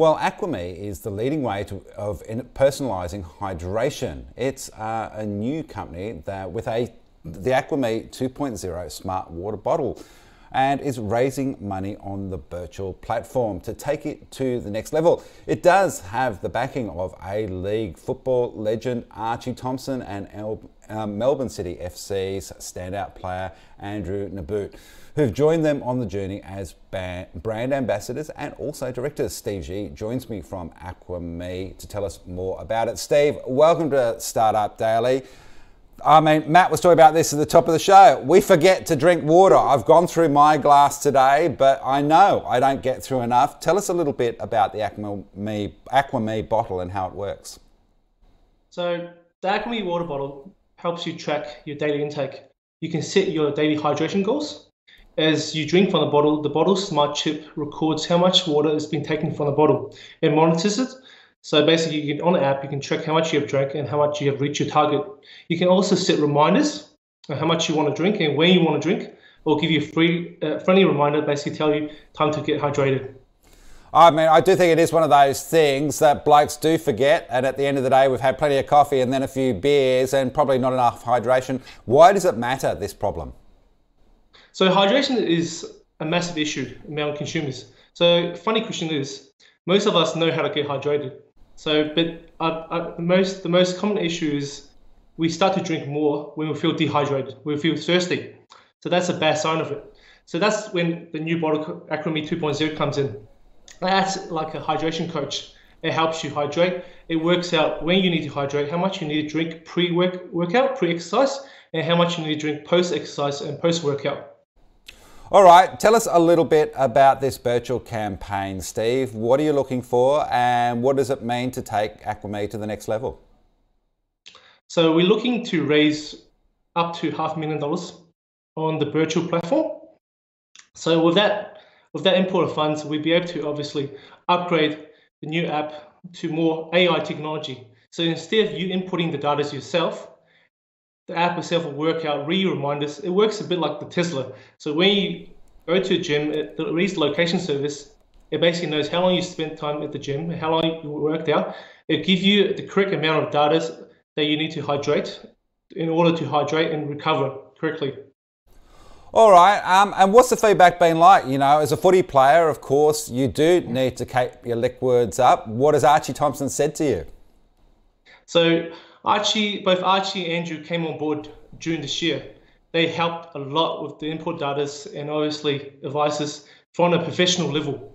Well, Aquame is the leading way to, of personalising hydration. It's uh, a new company that with a the Aquame 2.0 smart water bottle and is raising money on the Birchal platform to take it to the next level. It does have the backing of A League football legend Archie Thompson and El, um, Melbourne City FC's standout player Andrew Nabbout, who've joined them on the journey as brand ambassadors and also directors. Steve G joins me from Aquame to tell us more about it. Steve, welcome to Startup Daily. I mean, Matt was talking about this at the top of the show. We forget to drink water. I've gone through my glass today, but I know I don't get through enough. Tell us a little bit about the Aquame, Aquame bottle and how it works. So, the Aquame water bottle helps you track your daily intake. You can set your daily hydration goals as you drink from the bottle, the bottle smart chip records how much water has been taken from the bottle. It monitors it. So basically, you can, on the app, you can track how much you have drank and how much you have reached your target. You can also set reminders how much you want to drink and when you want to drink, or give you a free, uh, friendly reminder, basically tell you time to get hydrated. I mean, I do think it is one of those things that blokes do forget, and at the end of the day, we've had plenty of coffee and then a few beers and probably not enough hydration. Why does it matter, this problem? So hydration is a massive issue among consumers. So funny question is, most of us know how to get hydrated. So, but uh, uh, the most the most common issue is we start to drink more when we feel dehydrated, we feel thirsty. So that's a bad sign of it. So that's when the new bottle Aquame 2.0 comes in. That's like a hydration coach. It helps you hydrate. It works out when you need to hydrate, how much you need to drink pre-work workout, pre-exercise, and how much you need to drink post-exercise and post-workout. All right, tell us a little bit about this Birchal campaign, Steve. What are you looking for and what does it mean to take Aquame to the next level? So we're looking to raise up to half a million dollars on the Birchal platform. So with that, with that input of funds, we'll be able to obviously upgrade the new app to more AI technology. So instead of you inputting the data yourself, the app itself will work out, re-remind us. It works a bit like the Tesla. So when you go to a gym, it reads location service. It basically knows how long you spent time at the gym, how long you worked out. It gives you the correct amount of data that you need to hydrate in order to hydrate and recover correctly. All right, um, and what's the feedback been like? You know, as a footy player, of course, you do need to keep your liquids up. What has Archie Thompson said to you? So Archie, both Archie and Andrew came on board during this year. They helped a lot with the input data and obviously advices from a professional level.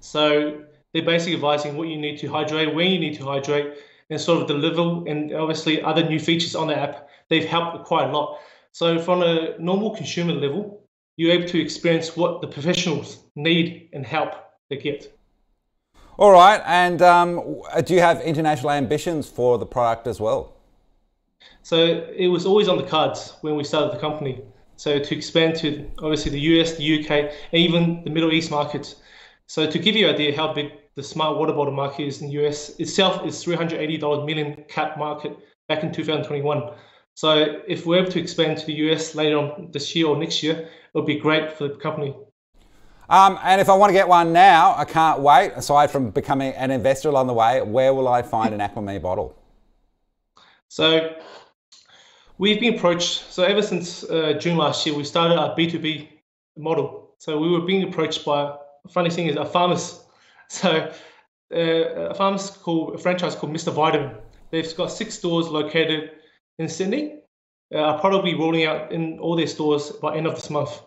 So they're basically advising what you need to hydrate, when you need to hydrate, and sort of the level and obviously other new features on the app. They've helped quite a lot. So from a normal consumer level, you're able to experience what the professionals need and help they get. All right, and um, do you have international ambitions for the product as well? So it was always on the cards when we started the company. So to expand to obviously the US, the UK, and even the Middle East markets. So to give you an idea how big the smart water bottle market is in the US itself is $380 million cap market back in 2021. So if we're able to expand to the US later on this year or next year, it would be great for the company. Um, and if I want to get one now, I can't wait. Aside from becoming an investor along the way, where will I find an Aquame bottle? So we've been approached. So ever since uh, June last year, we started our B2B model. So we were being approached by, a funny thing is, a farmers. So uh, a farmers called, a franchise called Mr. Vitamin. They've got six stores located in Sydney. Uh, are probably rolling out in all their stores by end of this month.